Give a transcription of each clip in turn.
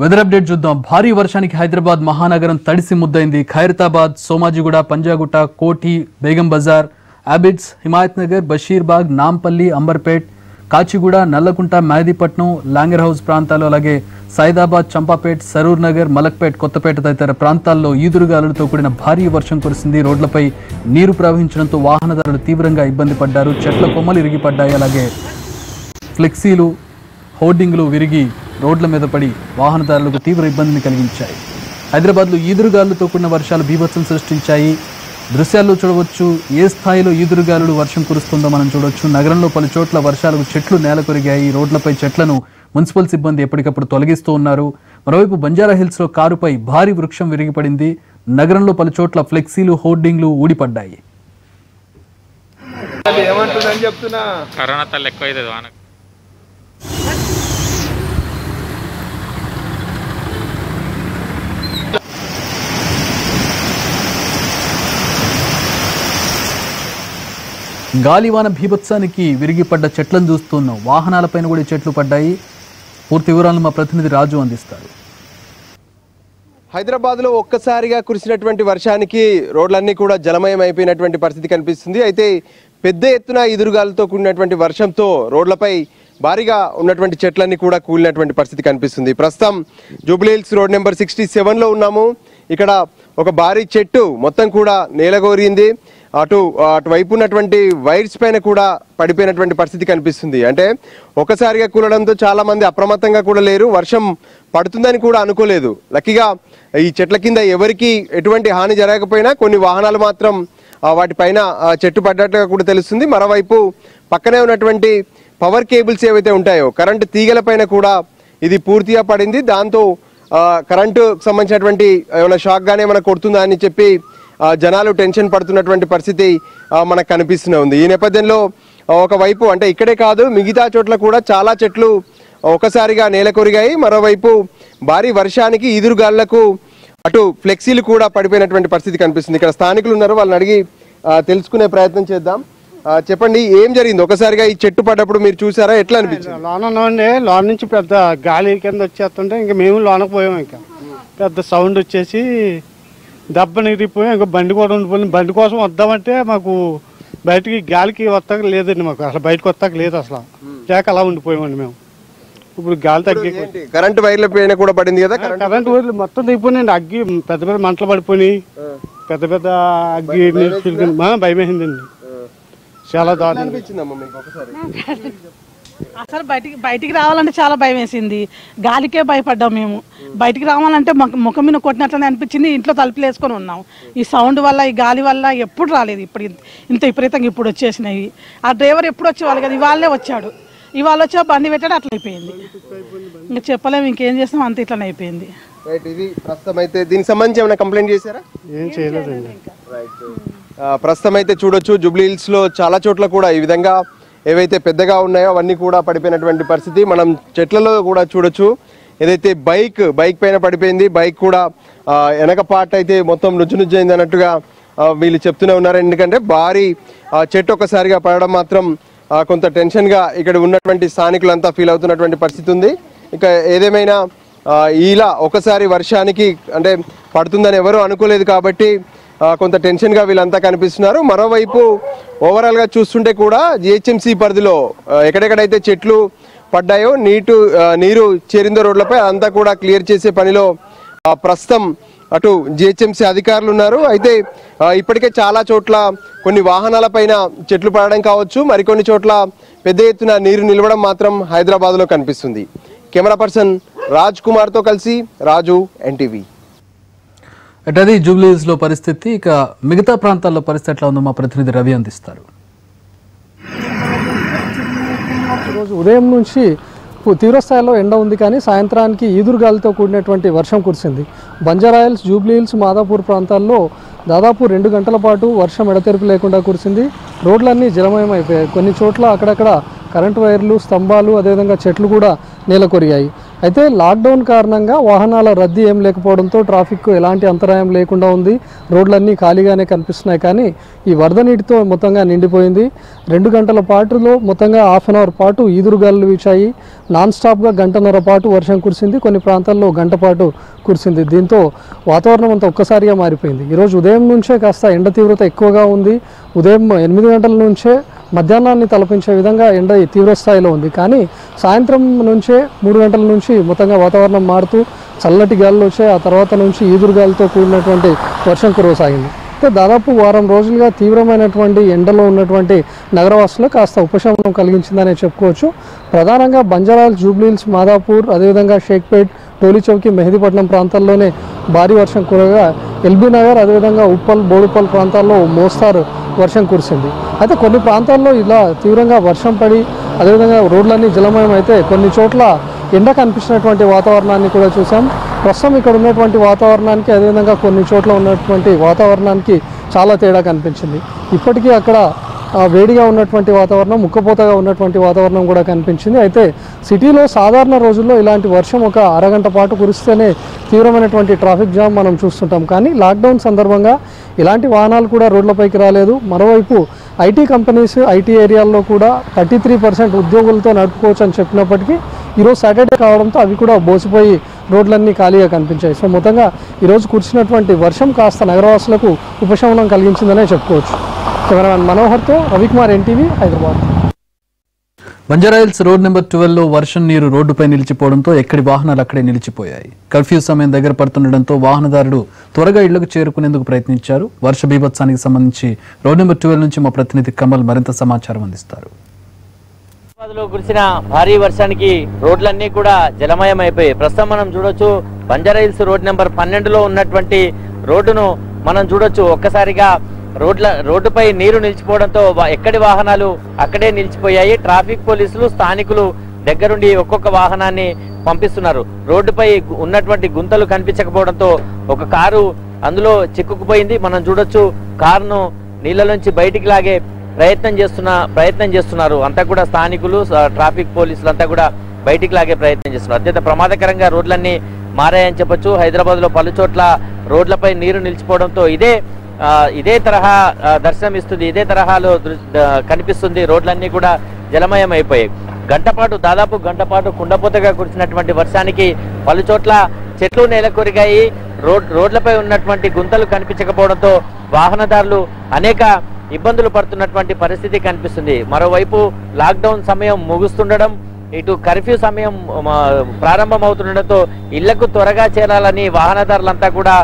Weather update చూద్దాం. భారీ వర్షానికి హైదరాబాద్ మహానగరం తడిసి ముద్దైంది. ఖైరతాబాద్ సోమాజిగూడ పంజాగుట్ట కోఠి బేగం బజార్ అబిడ్స్ హిమాయత్ నగర్ బషీర్బాగ్ నాంపల్లి అంబర్పేట్ కాచిగూడ నల్లకుంట మెహదీపట్నం లాంగర్ హౌస్ ప్రాంతాలు అలాగే సైదాబాద్ చంపాపేట్ సరూర్ నగర్ మలక్పేట్ కొత్తపేట తదితర ప్రాంతాల్లో ఈదురుగాలులతో కూడిన భారీ వర్షం కురిసింది. రోడ్లపై నీరు ప్రవహించడంతో వాహనదారులు తీవ్రంగా ఇబ్బంది పడ్డారు. చెట్ల కొమ్మలు ఇరిగిపడ్డాయి. అలాగే ఫ్లెక్సీలు హోర్డింగ్లు విరిగి రోడ్ల మీద పడి వాహనదారులకు తీవ్ర ఇబ్బందిని కలిగించాయి. హైదరాబాద్లో ఈదురుగాలులతో కూడిన వర్షాలు బీభత్సం సృష్టించాయి. దృశ్యాల్లో చూడవచ్చు ఏ స్థాయిలో ఈదురుగాలులు వర్షం కురుస్తుందో మనం చూడవచ్చు. నగరంలో పలు చోట్ల వర్షాలకు చెట్లు నేల కొరిగాయి రోడ్లపై చెట్లను మున్సిపల్ సిబ్బంది ఎప్పటికప్పుడు తొలగిస్తూ ఉన్నారు. మరోవైపు బంజారా హిల్స్లో కారుపై భారీ వృక్షం విరిగిపడింది. నగరంలో పలు చోట్ల ఫ్లెక్సీలు హోర్డింగ్లు ఊడిపడ్డాయి. ఏమంటుందని చెప్తున్నా? కరోనా తల్లి ఎక్కువ గాలివాన భీభత్సానికి విరిగిపడ్డ చెట్లను చూస్తున్నాం వాహనాలపైన కూడా చెట్లు పడ్డాయి. పూర్తి వివరాలను మా ప్రతినిధి రాజు అందిస్తారు. హైదరాబాద్లో ఒక్కసారిగా కురిసినటువంటి వర్షానికి రోడ్లన్నీ కూడా జలమయం అయిపోయినటువంటి పరిస్థితి కనిపిస్తుంది. అయితే పెద్ద ఎత్తున ఎదురుగాలతో కూడినటువంటి వర్షంతో రోడ్లపై భారీగా ఉన్నటువంటి చెట్లన్నీ కూడా కూలినటువంటి పరిస్థితి కనిపిస్తుంది. ప్రస్తుతం జూబ్లీహిల్స్ రోడ్ నెంబర్ సిక్స్టీ సెవెన్లో ఉన్నాము. ఇక్కడ ఒక భారీ చెట్టు మొత్తం కూడా నేలగోరింది. అటు అటువైపు ఉన్నటువంటి వైర్స్ పైన కూడా పడిపోయినటువంటి పరిస్థితి కనిపిస్తుంది. అంటే ఒకసారిగా కూలడంతో చాలా మంది అప్రమత్తంగా కూడా లేరు. వర్షం పడుతుందని కూడా అనుకోలేదు. లక్కీగా ఈ చెట్ల కింద ఎవరికి ఎటువంటి హాని జరగకపోయినా కొన్ని వాహనాలు మాత్రం వాటిపైన చెట్టు పడ్డట్టుగా కూడా తెలుస్తుంది. మరోవైపు పక్కనే ఉన్నటువంటి పవర్ కేబుల్స్ ఏవైతే ఉంటాయో కరెంటు తీగల పైన కూడా ఇది పూర్తిగా పడింది. దాంతో కరెంటు సంబంధించినటువంటి ఏమైనా షాక్ గానే ఏమైనా కొడుతుందా అని చెప్పి జనాలు టెన్షన్ పడుతున్నటువంటి పరిస్థితి మనకు కనిపిస్తూనే ఉంది. ఈ నేపథ్యంలో ఒకవైపు అంటే ఇక్కడే కాదు మిగతా చోట్ల కూడా చాలా చెట్లు ఒకసారిగా నేలకొరిగాయి మరోవైపు భారీ వర్షానికి ఈదురుగాళ్ళకు అటు ఫ్లెక్సీలు కూడా పడిపోయినటువంటి పరిస్థితి కనిపిస్తుంది. ఇక్కడ స్థానికులు ఉన్నారు వాళ్ళని అడిగి తెలుసుకునే ప్రయత్నం చేద్దాం. చెప్పండి ఏం జరిగింది? ఒకసారిగా ఈ చెట్టు పడ్డప్పుడు మీరు చూసారా? ఎట్లా అనిపించింది? లోనండి లోన నుంచి పెద్ద గాలి కింద వచ్చేస్తుంటే ఇంకా మేము లోనకు పోయాం ఇంకా. పెద్ద సౌండ్ వచ్చేసి దెబ్బ నిరిగిపోయాం ఇంకా బండి కూడా ఉండిపోయింది. బండి కోసం వద్దామంటే మాకు బయటికి గాలికి వస్తాక లేదండి మాకు. అసలు బయటకు వస్తాక లేదు అసలు. లేక అలా ఉండిపోయామండి మేము. ఇప్పుడు గాలి తగ్గి కరెంటు వైర్ల పైన కూడా పడింది కదా కరెంట్ కరెంట్ వైర్లు మొత్తం దిగిపోయినాయండి అగ్గి పెద్ద పెద్ద మంటలు పడిపోయినాయి. పెద్ద పెద్ద అగ్గి భయం వేసిందండి చాలా దారుణం. అనిపించిందమ్మా మీకు ఒకసారి? అసలు బయటికి బయటికి రావాలంటే చాలా భయం వేసింది. గాలికే భయపడ్డాం మేము. బయటికి రావాలంటే ముఖ- మీద కొట్టినట్లనే అనిపించింది. ఇంట్లో తలుపులు వేసుకొని ఉన్నాం. ఈ సౌండ్ వల్ల ఈ గాలి వల్ల ఎప్పుడు రాలేదు. ఇప్పుడు ఇంత- విపరీతంగా ఇప్పుడు వచ్చేసినాయి. ఆ డ్రైవర్ ఎప్పుడు వచ్చేవాళ్ళు కదా. ఇవాళే వచ్చాడు. ఇవాళ వచ్చి బండి పెట్టాడు అట్లా అయిపోయింది. ఇంకా చెప్పలేము. ఇంకేం చేస్తాం? అంత ఇట్లనే అయిపోయింది. రైట్ ఇది ప్రస్తుతం అయితే దీనికి సంబంధించి ఏమైనా కంప్లైంట్ చేశారా? ఏం చేయలేదండి. రైట్ ఆ, ప్రస్తుతం అయితే చూడొచ్చు. జూబ్లీ హిల్స్లో చాలా చోట్ల కూడా ఈ విధంగా ఏవైతే పెద్దగా ఉన్నాయో అవన్నీ కూడా పడిపోయినటువంటి పరిస్థితి. మనం చెట్లలో కూడా చూడొచ్చు. ఏదైతే బైక్ బైక్ పైన పడిపోయింది బైక్ కూడా వెనక పార్ట్ అయితే మొత్తం నుజ్జు నుజ్జైంది అన్నట్టుగా వీళ్ళు చెప్తూనే ఉన్నారు. ఎందుకంటే భారీ చెట్టు ఒక్కసారిగా పడడం మాత్రం కొంత టెన్షన్గా ఇక్కడ ఉన్నటువంటి స్థానికులంతా ఫీల్ అవుతున్నటువంటి పరిస్థితి ఉంది. ఇక ఏదేమైనా ఇలా ఒకసారి వర్షానికి అంటే పడుతుందని ఎవరూ అనుకోలేదు కాబట్టి కొంత టెన్షన్గా వీళ్ళంతా కనిపిస్తున్నారు. మరోవైపు ఓవరాల్గా చూస్తుంటే కూడా జిహెచ్ఎంసీ పరిధిలో ఎక్కడెక్కడైతే చెట్లు పడ్డాయో నీటు నీరు చేరిందో రోడ్లపై అంతా కూడా క్లియర్ చేసే పనిలో ప్రస్తుతం అటు జిహెచ్ఎంసీ అధికారులు ఉన్నారు. అయితే ఇప్పటికే చాలా చోట్ల కొన్ని వాహనాల పైన చెట్లు పడడం కావచ్చు మరికొన్ని చోట్ల పెద్ద ఎత్తున నీరు నిలవడం మాత్రం హైదరాబాద్లో కనిపిస్తుంది. కెమెరా పర్సన్ రాజ్ కుమార్తో కలిసి రాజు ఎన్టీవీ. అటది జూబ్లీస్లో పరిస్థితి ఇక మిగతా ప్రాంతాల్లో పరిస్థితి ఎట్లా ఉందో మా ప్రతినిధి రవి అందిస్తారు ఈరోజు ఉదయం నుంచి తీవ్రస్థాయిలో ఎండ ఉంది కానీ సాయంత్రానికి ఈదురుగాలితో కూడినటువంటి వర్షం కురిసింది బంజారాయిల్స్ జూబ్లీహిల్స్ మాదాపూర్ ప్రాంతాల్లో దాదాపు రెండు గంటల పాటు వర్షం ఎడతెరిపి లేకుండా కురిసింది రోడ్లన్నీ జలమయం అయిపోయాయి కొన్ని చోట్ల అక్కడక్కడ కరెంటు వైర్లు స్తంభాలు అదేవిధంగా చెట్లు కూడా నేల కొరిగాయి అయితే లాక్డౌన్ కారణంగా వాహనాల రద్దీ ఏం లేకపోవడంతో ట్రాఫిక్ ఎలాంటి అంతరాయం లేకుండా ఉంది. రోడ్లన్నీ ఖాళీగానే కనిపిస్తున్నాయి కానీ ఈ వరద నీటితో మొత్తంగా నిండిపోయింది. రెండు గంటల పాటులో మొత్తంగా హాఫ్ అన్ అవర్ పాటు ఈదురుగాలు వీచాయి. నాన్ స్టాప్గా గంటన్నర పాటు వర్షం కురిసింది. కొన్ని ప్రాంతాల్లో గంట పాటు కురిసింది. దీంతో వాతావరణం అంతా ఒక్కసారిగా మారిపోయింది. ఈరోజు ఉదయం నుంచే కాస్త ఎండ తీవ్రత ఎక్కువగా ఉంది. ఉదయం ఎనిమిది గంటల నుంచే మధ్యాహ్నాన్ని తలపించే విధంగా ఎండ తీవ్రస్థాయిలో ఉంది. కానీ సాయంత్రం నుంచే మూడు గంటల నుంచి మొత్తంగా వాతావరణం మారుతూ చల్లటి గాలులు వచ్చాయి. ఆ తర్వాత నుంచి ఈదురుగాలితో కూడినటువంటి వర్షం కురవసాగింది. అయితే దాదాపు వారం రోజులుగా తీవ్రమైనటువంటి ఎండలో ఉన్నటువంటి నగరవాసులకు కాస్త ఉపశమనం కలిగించిందనే చెప్పుకోవచ్చు. ప్రధానంగా బంజారాల్ జూబ్లీల్స్ మాదాపూర్ అదేవిధంగా షేక్పేట్ టోలీచౌకి మెహదీపట్నం ప్రాంతాల్లోనే భారీ వర్షం కురగా ఎల్బీ నగర్ అదేవిధంగా ఉప్పల్ బోడుపల్ ప్రాంతాల్లో మోస్తారు వర్షం కురిసింది. అయితే కొన్ని ప్రాంతాల్లో ఇలా తీవ్రంగా వర్షం పడి అదేవిధంగా రోడ్లన్నీ జలమయం అయితే కొన్ని చోట్ల ఎండ కనిపించినటువంటి వాతావరణాన్ని కూడా చూసాం ప్రస్తుతం ఇక్కడ ఉన్నటువంటి వాతావరణానికి అదేవిధంగా కొన్ని చోట్ల ఉన్నటువంటి వాతావరణానికి చాలా తేడా కనిపించింది. ఇప్పటికీ అక్కడ వేడిగా ఉన్నటువంటి వాతావరణం ముక్కపోతగా ఉన్నటువంటి వాతావరణం కూడా కనిపించింది. అయితే సిటీలో సాధారణ రోజుల్లో ఇలాంటి వర్షం ఒక అరగంట పాటు కురిస్తేనే తీవ్రమైనటువంటి ట్రాఫిక్ జామ్ మనం చూస్తుంటాం. కానీ లాక్డౌన్ సందర్భంగా ఇలాంటి వాహనాలు కూడా రోడ్లపైకి రాలేదు. మరోవైపు ఐటీ కంపెనీస్ ఐటీ ఏరియాల్లో కూడా థర్టీ త్రీ పర్సెంట్ ఉద్యోగులతో నడుపుకోవచ్చు అని చెప్పినప్పటికీ ఈరోజు సాటర్డే కావడంతో అవి కూడా బోసిపోయి రోడ్లన్నీ ఖాళీగా కనిపించాయి. సో మొత్తంగా ఈరోజు కురిసినటువంటి వర్షం కాస్త నగరవాసులకు ఉపశమనం కలిగించిందనే చెప్పుకోవచ్చు. Cameraman మనోహర్తో Ravikumar NTV Hyderabad. Banjara Hills road number ట్వెల్వ్లో వర్షం నీరు రోడ్డుపై నిలిచిపోవడంతో ఎక్కడి వాహనాలు అక్కడే నిలిచిపోయాయి. కర్ఫ్యూ సమయం దగ్గర పడుతుండటంతో వాహనదారులు త్వరగా ఇళ్ళకు చేరుకునేందుకు ప్రయత్నించారు. వర్ష బీభత్సానికి సంబంధించి రోడ్ నెంబర్ ట్వెల్వ్ నుంచి మా ప్రతినిధి కమల్ మరింత సమాచారం అందిస్తారు. హైదరాబాద్ కురిసిన భారీ వర్షానికి రోడ్లన్నీ కూడా జలమయం అయిపోయాయి ప్రస్తుతం మనం చూడొచ్చు బంజారాయిల్స్ రోడ్ నెంబర్ పన్నెండులో ఉన్నటువంటి రోడ్డును మనం చూడొచ్చు. ఒక్కసారిగా రోడ్ల రోడ్డుపై నీరు నిలిచిపోవడంతో ఎక్కడి వాహనాలు అక్కడే నిలిచిపోయాయి. ట్రాఫిక్ పోలీసులు స్థానికులు దగ్గరుండి ఒక్కొక్క వాహనాన్ని పంపిస్తున్నారు. రోడ్డుపై ఉన్నటువంటి గుంతలు కనిపించకపోవడంతో ఒక కారు అందులో చిక్కుకుపోయింది. మనం చూడొచ్చు కారును నీళ్ళలోంచి బయటికి లాగే ప్రయత్నం చేస్తున్న ప్రయత్నం చేస్తున్నారు. అంతా కూడా స్థానికులు ట్రాఫిక్ పోలీసులు అంతా కూడా బయటికి లాగే ప్రయత్నం చేస్తున్నారు. అత్యంత ప్రమాదకరంగా రోడ్లన్నీ మారాయని చెప్పొచ్చు. హైదరాబాద్లో పలు చోట్ల రోడ్లపై నీరు నిలిచిపోవడంతో ఇదే ఇదే తరహా దర్శనం ఇస్తుంది ఇదే తరహాలో కనిపిస్తుంది రోడ్లన్నీ కూడా జలమయం అయిపోయాయి గంటపాటు దాదాపు గంటపాటు కుండపోతగా కురిసినటువంటి వర్షానికి పలు చోట్ల చెట్లు నేలకొరిగాయి. రోడ్ రోడ్లపై ఉన్నటువంటి గుంతలు కనిపించకపోవడంతో వాహనదారులు అనేక ఇబ్బందులు పడుతున్నటువంటి పరిస్థితి కనిపిస్తుంది. మరోవైపు లాక్డౌన్ సమయం ముగుస్తుండడం ఇటు కర్ఫ్యూ సమయం మ, ప్రారంభమవుతుండడంతో ఇళ్ళకు త్వరగా చేరాలని వాహనదారులంతా కూడా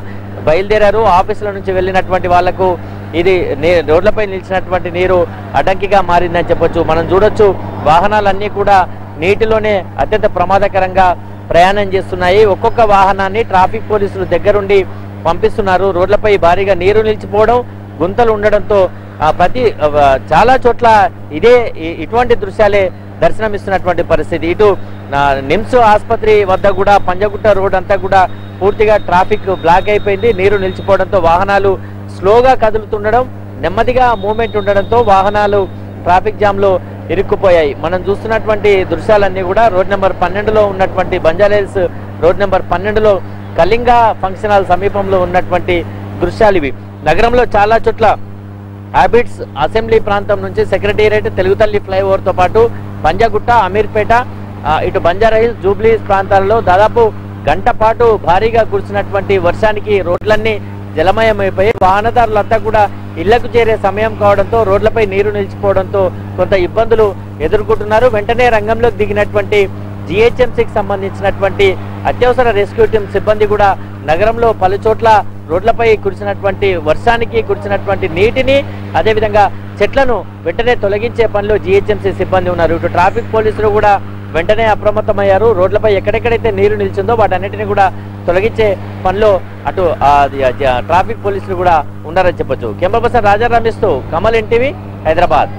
బయలుదేరారు. ఆఫీసుల నుంచి వెళ్ళినటువంటి వాళ్ళకు ఇది నే- రోడ్లపై నిలిచినటువంటి నీరు అడ్డంకిగా మారిందని చెప్పొచ్చు. మనం చూడొచ్చు వాహనాలన్నీ కూడా నీటిలోనే అత్యంత ప్రమాదకరంగా ప్రయాణం చేస్తున్నాయి. ఒక్కొక్క వాహనాన్ని ట్రాఫిక్ పోలీసులు దగ్గరుండి పంపిస్తున్నారు. రోడ్లపై భారీగా నీరు నిలిచిపోవడం గుంతలు ఉండడంతో ప్రతి చాలా చోట్ల ఇదే ఇటువంటి దృశ్యాలే దర్శనమిస్తున్నటువంటి పరిస్థితి. ఇటు నిమ్స్ ఆసుపత్రి వద్ద కూడా పంజగుట్ట రోడ్ అంతా కూడా పూర్తిగా ట్రాఫిక్ బ్లాక్ అయిపోయింది. నీరు నిలిచిపోవడంతో వాహనాలు స్లోగా కదులుతుండడం నెమ్మదిగా మూమెంట్ ఉండడంతో వాహనాలు ట్రాఫిక్ జామ్లో ఇరుక్కుపోయాయి. మనం చూస్తున్నటువంటి దృశ్యాలన్నీ కూడా రోడ్ నెంబర్ పన్నెండులో ఉన్నటువంటి బంజారాహిల్స్ రోడ్ నెంబర్ పన్నెండులో కళింగ ఫంక్షన్ హాల్ సమీపంలో ఉన్నటువంటి దృశ్యాలు ఇవి. నగరంలో చాలా చోట్ల హ్యాబిట్స్ అసెంబ్లీ ప్రాంతం నుంచి సెక్రటేరియట్ తెలుగుతల్లి ఫ్లైఓవర్తో పాటు పంజాగుట్ట అమీర్పేట ఇటు బంజారాహిల్స్ జూబ్లీ ప్రాంతాలలో దాదాపు గంట పాటు భారీగా కురిసినటువంటి వర్షానికి రోడ్లన్నీ జలమయమైపోయి వాహనదారులంతా కూడా ఇళ్ళకు చేరే సమయం కావడంతో రోడ్లపై నీరు నిలిచిపోవడంతో కొంత ఇబ్బందులు ఎదుర్కొంటున్నారు. వెంటనే రంగంలోకి దిగినటువంటి జిహెచ్ఎంసీకి సంబంధించినటువంటి అత్యవసర రెస్క్యూ టీం సిబ్బంది కూడా నగరంలో పలు చోట్ల రోడ్లపై కురిసినటువంటి వర్షానికి కురిసినటువంటి నీటిని అదేవిధంగా చెట్లను వెంటనే తొలగించే పనిలో జిహెచ్ఎంసీ సిబ్బంది ఉన్నారు. ఇటు ట్రాఫిక్ పోలీసులు కూడా వెంటనే అప్రమత్తమయ్యారు. రోడ్లపై ఎక్కడెక్కడైతే నీరు నిలిచిందో వాటన్నిటిని కూడా తొలగించే పనిలో అటు ట్రాఫిక్ పోలీసులు కూడా ఉన్నారని చెప్పొచ్చు. కెమెరా పర్సన్ రాజా రమేష్తో కమల్ ఎన్టీవీ హైదరాబాద్.